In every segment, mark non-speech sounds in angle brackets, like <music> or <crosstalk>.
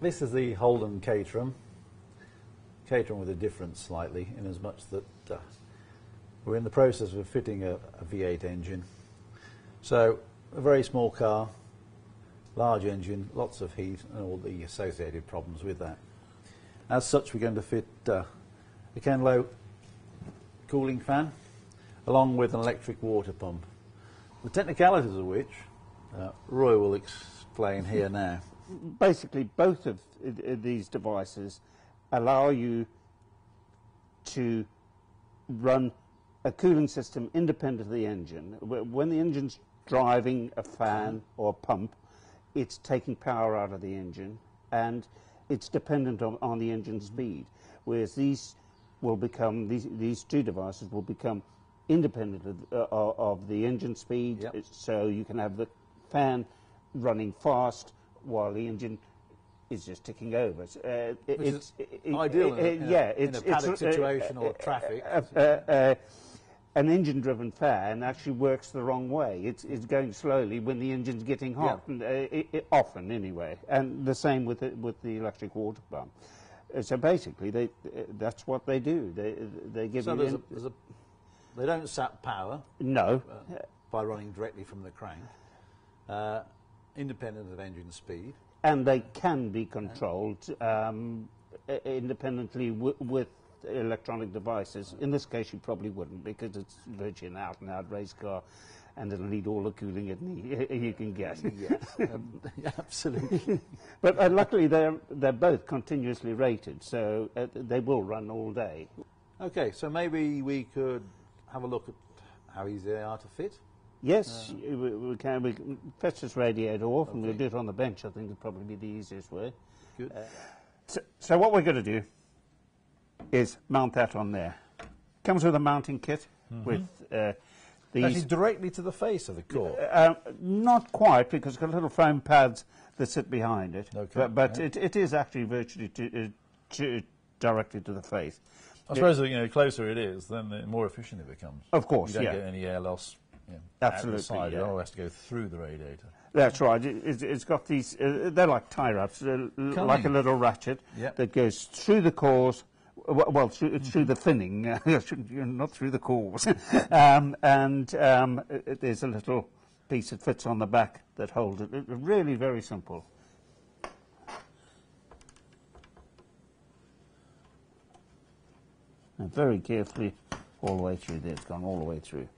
This is the Holden Caterham. Caterham with a difference slightly, in as much that uh, we're in the process of fitting a, a V8 engine. So, a very small car, large engine, lots of heat, and all the associated problems with that. As such, we're going to fit uh, a Kenlowe cooling fan along with an electric water pump. The technicalities of which uh, Roy will explain here now. Basically, both of i- these devices allow you to run a cooling system independent of the engine. When the engine's driving a fan or a pump, it's taking power out of the engine and it's dependent on, on the engine speed. Whereas these will become, these, these two devices will become independent of, uh, of the engine speed. Yep. So you can have the fan running fast while the engine is just ticking over. Uh, it- it's it- ideal it- in a- in yeah, in it's, a paddock uh, situation or uh, traffic. uh, an engine-driven fan actually works the wrong way. It's, it's going slowly when the engine's getting hot, Yeah. and, often anyway. And the same with the, with the electric water pump. So basically, they, uh, that's what they do. They, they give So you there's a, there's a, they don't sap power no. uh, by running directly from the crank, uh, independent of engine speed. and they can be controlled um, independently w- with electronic devices. In this case, you probably wouldn't because it's virtually an out-and-out race car, and it'll need all the cooling it need, <laughs> you can get. Yeah, um, <laughs> absolutely. <laughs> but uh, luckily, they're they're both continuously rated, so uh, they will run all day. Okay, so maybe we could have a look at how easy they are to fit. Yes, we, we can. We can fetch this radiator off, and we'll do it on the bench. I think would probably be the easiest way. Good. So, so what we're going to do is mount that on there. Comes with a mounting kit with uh, Actually, these. directly to the face of the core. Uh, not quite, because it's got little foam pads that sit behind it. Okay, But, but yeah. it, it is actually virtually to, uh, to, directly to the face. I suppose that, you know, the closer it is, then the more efficient it becomes. Of course, you don't yeah. get any air loss. Know, Absolutely, side. yeah. It all has to go through the radiator. That's right. It, it's, it's got these. Uh, they're like tie wraps, uh, like a little ratchet Yep. that goes through the cores. Well, through, it's through the finning, uh, <laughs> not through the cores. <laughs> um, and um, it, it- there's a little piece that fits on the back that holds it. It- Really, very simple. And very carefully, all the way through there. It's gone all the way through.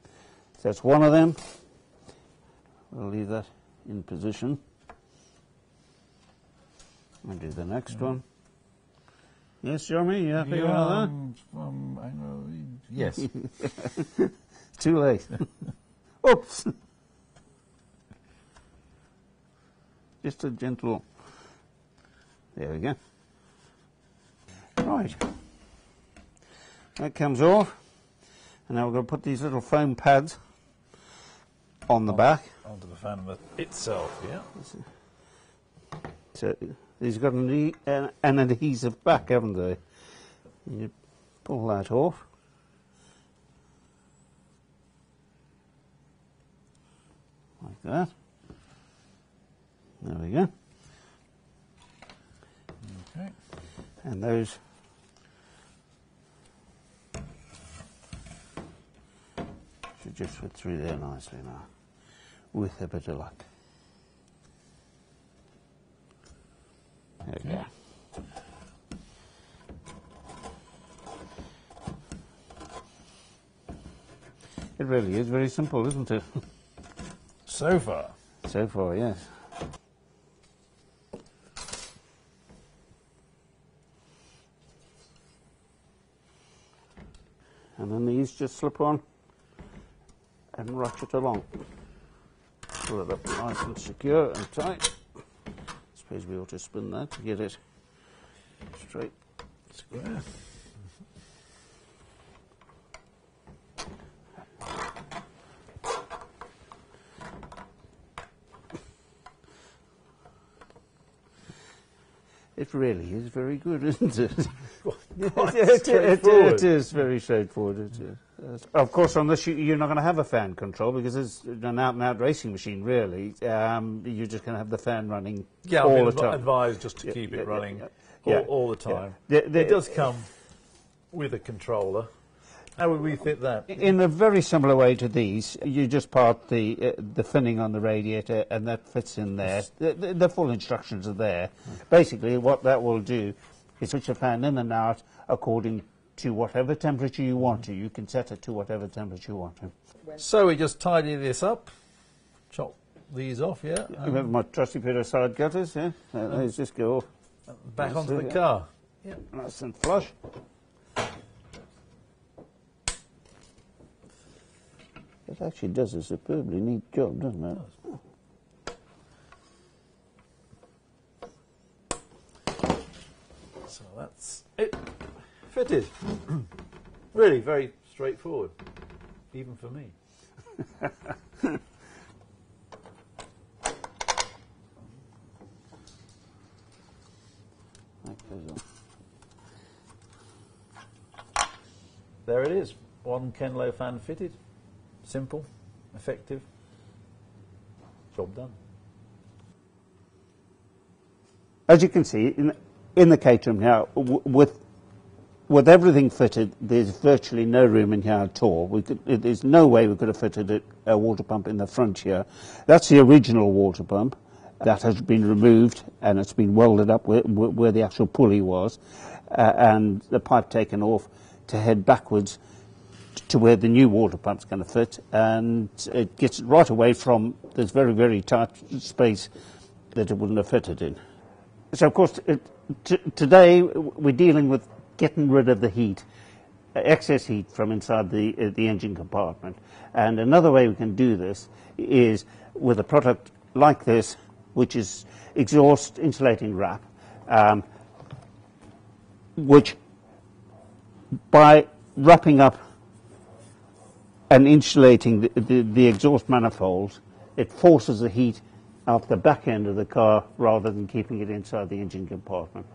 That's one of them. We'll leave that in position. And do the next one. Yes, Jeremy, you happy with that? um, um, I know, yes. <laughs> Too late. <laughs> Oops. Just a gentle. There we go. Right. That comes off. And now we're going to put these little foam pads on the back. Onto the fan itself, yeah. So he's got an, e- an, an adhesive back, haven't they? You pull that off. Like that. There we go. Okay. And those should just fit through there nicely now, with a bit of luck. There we go. It really is very simple, isn't it? So far. so far, yes. And then these just slip on and ratchet along. Pull it up nice and secure and tight. suppose we ought to spin that to get it straight. Square. It really is very good, isn't it? <laughs> <laughs> It, it- it- it is very straightforward. It is. Of course, on this, you, you're not going to have a fan control because it's an out-and-out racing machine, really. Um, you're just going to have the fan running Yeah, all I mean, the time. advised just to Yeah, keep it running yeah, all, all the time. The- the- it does come with a controller. How would we fit that? In a very similar way to these, you just part the uh, the finning on the radiator, and that fits in there. The, the, the full instructions are there. Basically, what that will do is switch the fan in and out according to whatever temperature you want to. You can set it to whatever temperature you want to. So we just tidy this up, chop these off, yeah, You have my trusty pair of side cutters, yeah? Uh, those just go off back onto the car. yeah. nice and flush. It actually does a superbly neat job, doesn't it? So that's it. Fitted. <clears throat> really very straightforward, even for me. <laughs> That goes on. There it is. One Kenlowe fan fitted. Simple, effective. Job done. As you can see, in, in the Caterham now, w- with with everything fitted, there's virtually no room in here at all. We could, there's no way we could have fitted a, a water pump in the front here. That's the original water pump. That has been removed and it's been welded up where, where the actual pulley was, uh, and the pipe taken off to head backwards to where the new water pump's going to fit, and it gets right away from this very, very tight space that it wouldn't have fitted in. So, of course, it, today we're dealing with getting rid of the heat, uh, excess heat from inside the, uh, the engine compartment. And another way we can do this is with a product like this, which is exhaust insulating wrap, um, which by wrapping up and insulating the, the, the exhaust manifolds, it forces the heat out the back end of the car rather than keeping it inside the engine compartment.